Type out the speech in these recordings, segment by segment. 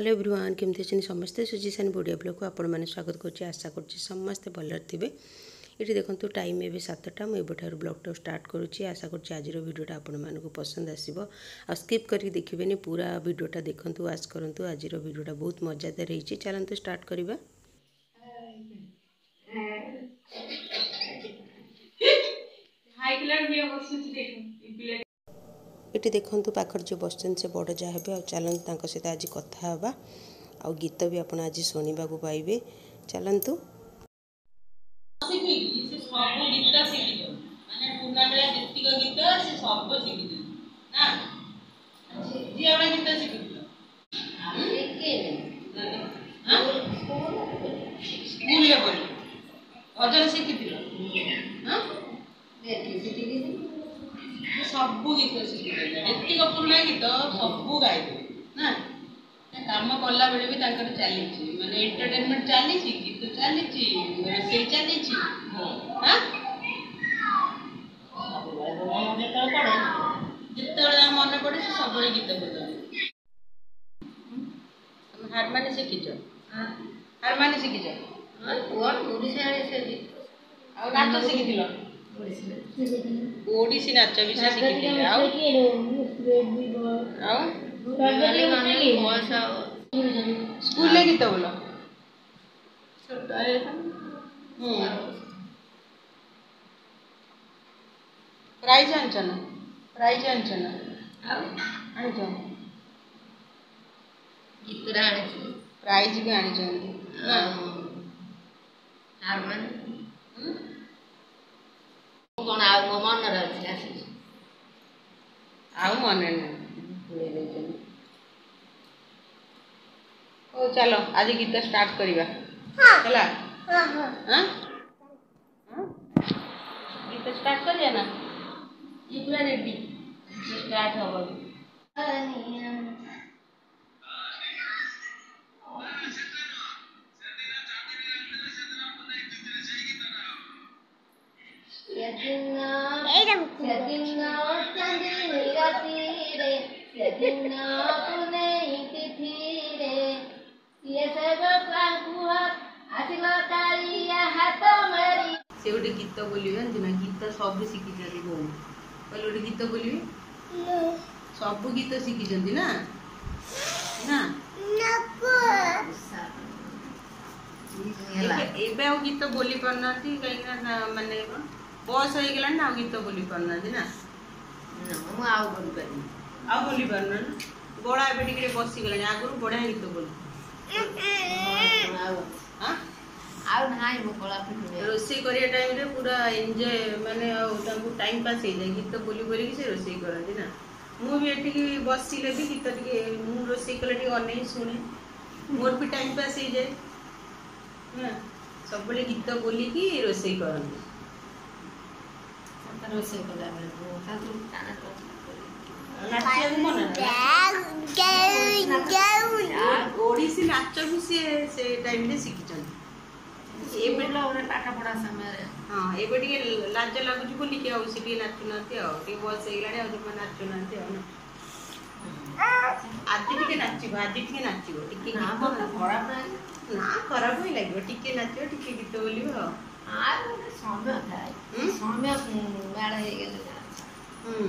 Hello everyone କେମିତି ଅଛନ୍ତି ସମସ୍ତେ ସୁଜିସାନୀ ବୁଡ଼ିଆ ବ୍ଲକ୍କୁ ଆପଣମାନେ ସ୍ୱାଗତ କରୁଛି ଆଶା କରୁଛି ସମସ୍ତେ ଭଲରେ ଥିବେ ଏଠି ଦେଖନ୍ତୁ ଟାଇମ୍ ଏବେ ସାତଟା ମୁଁ ଏବେଠାରୁ ବ୍ଲଗ୍ଟା ଷ୍ଟାର୍ଟ କରୁଛି ଆଶା କରୁଛି ଆଜିର ଭିଡ଼ିଓଟା ଆପଣମାନଙ୍କୁ ପସନ୍ଦ ଆସିବ ଆଉ ସ୍କିପ୍ କରିକି ଦେଖିବେନି ପୁରା ଭିଡ଼ିଓଟା ଦେଖନ୍ତୁ ୱାଚ୍ କରନ୍ତୁ ଆଜିର ଭିଡ଼ିଓଟା ବହୁତ ମଜାଦାର ହେଇଛି ଚାଲନ୍ତୁ ଷ୍ଟାର୍ଟ କରିବା ଏଠି ଦେଖନ୍ତୁ ପାଖରେ ଯେଉଁ ବସିଛନ୍ତି ସେ ବଡ଼ ଯାହା ହେବେ ଆଉ ଚାଲନ୍ତୁ ତାଙ୍କ ସହିତ ଆଜି କଥା ହେବା ଆଉ ଗୀତ ବି ଆପଣ ଆଜି ଶୁଣିବାକୁ ପାଇବେ ଚାଲନ୍ତୁ ଭଜନ ଶିଖିଥିଲ ସବୁ ଗୀତ ଶିଖିଛନ୍ତି ଏତିକ ପୁରୁଣା ଗୀତ ସବୁ ଗାଇବେ ନା କାମ କଲାବେଳେ ବି ତାଙ୍କର ଚାଲିଛି ମାନେ ଏଣ୍ଟରଟେନମେଣ୍ଟ ଚାଲିଛି ଗୀତ ଚାଲିଛି ରୋଷେଇ ଚାଲିଛି ଯେତେବେଳେ ମନେ ପଡ଼େ ସେ ସବୁବେଳେ ଗୀତ ବୋଲନ୍ତି ହାରମାନି ଶିଖିଛ ହାରମାନି ଶିଖିଛ ଓଡ଼ିଶାରେ ଆଉ ନାଚ ଶିଖିଥିଲ ଓଡ଼ିଶୀ ନାଚ ବିଶେଷ ଶିଖିଥିଲି ଆଉ ଆଉ ସ୍କୁଲରେ ଗୀତ ବୋଲ ପ୍ରାଇଜ୍ ଆଣିଛ ନା ପ୍ରାଇଜ୍ ଆଣିଛ ନା ଆଉ ଆଣିଛ ଗୀତରେ ଆଣିଛୁ ପ୍ରାଇଜ୍ ବି ଆଣିଛନ୍ତି ହାରମୋନିୟମ୍ કોણ આવું મન રહે આવું મને ହଉ ଚାଲ ଆଜି ଗୀତ ଷ୍ଟାର୍ଟ କରିବା ହେଲା ଗୀତ ଷ୍ଟାର୍ଟ କରିବା ନା ଇଏ ପୁରା ରେଡି ଷ୍ଟାର୍ଟ ହବ ସେ ଗୋଟେ ଗୀତ ବୋଲିବେ ଜାଣିଛୁ ନା ଗୀତ ସବୁ ଶିଖିଛନ୍ତି ବୋଉ କହିଲେ ଗୋଟେ ଗୀତ ବୋଲିବେ ସବୁ ଗୀତ ଶିଖିଛନ୍ତି ନା ନା ଏବେ ଆଉ ଗୀତ ବୋଲି ପାରୁନାହାନ୍ତି କାହିଁକିନା ମାନେ କଣ ବୟସ ହେଇଗଲାଣି ନା ଆଉ ଗୀତ ବୋଲି ପାରୁନାହାନ୍ତି ନା ମୁଁ ଆଉ କରିପାରିବି ଆଉ ବୋଲି ପାରୁନା ଗୋଡ଼ ଏବେ ଟିକେ ବସିଗଲାଣି ଆଗରୁ ବଢ଼ିଆ ଗୀତ ବୋଲୁ ଆଉ ନାହିଁ ମୁଁ କଳା ରୋଷେଇ କରିବା ଟାଇମ୍ରେ ପୁରା ଏନ୍ଜୟ ମାନେ ଆଉ ତାଙ୍କୁ ଟାଇମ୍ ପାସ୍ ହେଇଯାଏ ଗୀତ ବୋଲି ବୋଲିକି ସେ ରୋଷେଇ କରନ୍ତି ନା ମୁଁ ବି ଏଠିକି ବସିଲେ ବି ଗୀତ ଟିକେ ମୁଁ ରୋଷେଇ କଲେ ଟିକେ ଅନେଇ ଶୁଣେ ମୋର ବି ଟାଇମ୍ ପାସ୍ ହେଇଯାଏ ସବୁବେଳେ ଗୀତ ବୋଲିକି ରୋଷେଇ କରନ୍ତି ରୋଷେଇ କଲାବେଳେ ଓଡ଼ିଶୀ ନାଚକୁ ସିଏ ସେ ଟାଇମ୍ରେ ଶିଖିଛନ୍ତି ଏବେ ପାଠ ପଢ଼ା ସମୟରେ ହଁ ଏବେ ଟିକେ ଲାଜ ଲାଗୁଛି ବୋଲିକି ଆଉ ସେ ଟିକେ ନାଚୁନାହାନ୍ତି ଆଉ ଟିକେ ବୟସ ହେଇଗଲାଣି ଆଉ ସେମାନେ ନାଚୁନାହାନ୍ତି ଆଉ ଆଜି ଟିକେ ନାଚିବ ଆଜି ଟିକେ ନାଚିବ ଟିକେ ଖରାପ ନା ଖରାପ ହିଁ ଲାଗିବ ଟିକେ ନାଚିବ ଟିକେ ଗୀତ ବୋଲିବ ଆଉ ସମୟ ଥାଏ ସମୟ ବେଳ ହେଇଗଲେ ହୁଁ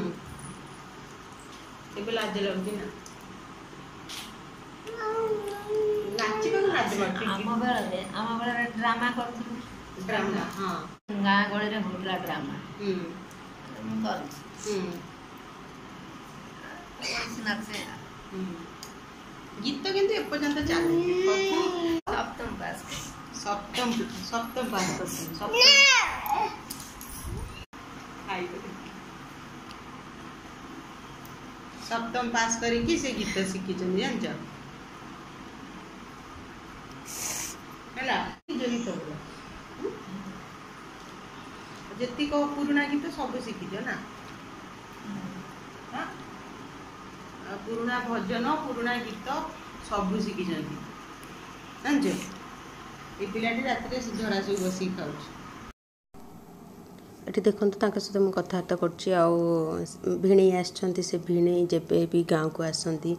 ଏବେ ଲାଜ ଲାଗୁଛି ନା ନାଚିବାକୁ ନାଚ ଆମ ବେଳରେ ଆମ ବେଳରେ ଡ୍ରାମା କରୁଥିଲୁ ଡ୍ରାମା ହଁ ଗାଁ ଗହଳିରେ ହଉଥିଲା ଡ୍ରାମା ମୁଁ କରୁଛି ନାଚେ ଗୀତ କିନ୍ତୁ ଏପର୍ଯ୍ୟନ୍ତ ଚାଲିନି ସପ୍ତମ ପାସ୍ ସପ୍ତମ ସପ୍ତମ ପାସ୍ କରୁଛନ୍ତି ସପ୍ତମ ଖାଇବେ सप्तम पास करी गीत शिखी जान है जीक पुणा गीत हम्म? तो सब शिखीच ना हाँ? पुणा भजन पुणा गीत सब शिखी जान ये पिलाटी रात धरा सब बस खाऊ ଏଠି ଦେଖନ୍ତୁ ତାଙ୍କ ସହିତ ମୁଁ କଥାବାର୍ତ୍ତା କରୁଛି ଆଉ ଭିଣେଇ ଆସିଛନ୍ତି ସେ ଭିଣେଇ ଯେବେ ବି ଗାଁକୁ ଆସନ୍ତି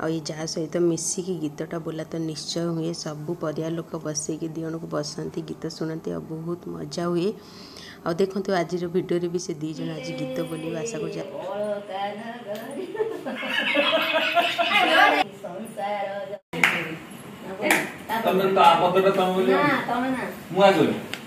ଆଉ ଏଇ ଯାହା ସହିତ ମିଶିକି ଗୀତଟା ବୋଲା ତ ନିଶ୍ଚୟ ହୁଏ ସବୁ ପରିବାର ଲୋକ ବସେଇକି ଦୁଇ ଜଣକୁ ବସନ୍ତି ଗୀତ ଶୁଣନ୍ତି ଆଉ ବହୁତ ମଜା ହୁଏ ଆଉ ଦେଖନ୍ତୁ ଆଜିର ଭିଡ଼ିଓରେ ବି ସେ ଦୁଇ ଜଣ ଆଜି ଗୀତ ବୋଲିବା ଆଶା କରୁଛି ତମେ ତା ପଦଟା ତମେ ବୋଲି ମୁଁ ଆଗରୁ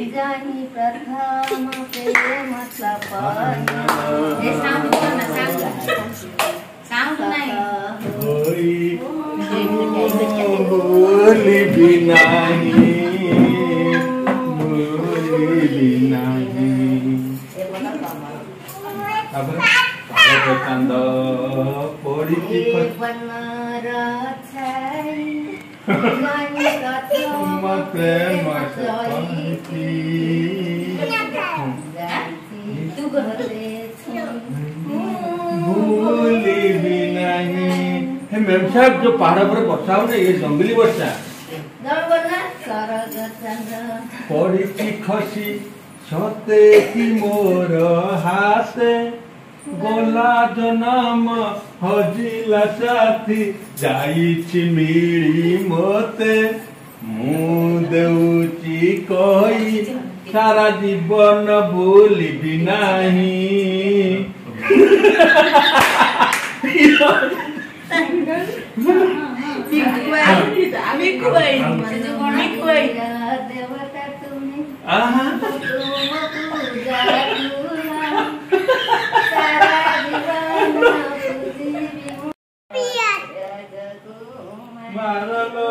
વિજાની પ્રથમ પ્રેમ સપન બોલી બિનાની બોલી બિનાની કાંદ પડી પ્રેમ मेम साहब जो पहाड़ पर वर्षा हो ये जंगली वर्षा पड़ी खसी सते की मोर हाथे গোলা জনম হজিলা সাথী যাইছি মিলি মতে মু দেউছি কই সারা জীবন বলিবি নাহি মারলো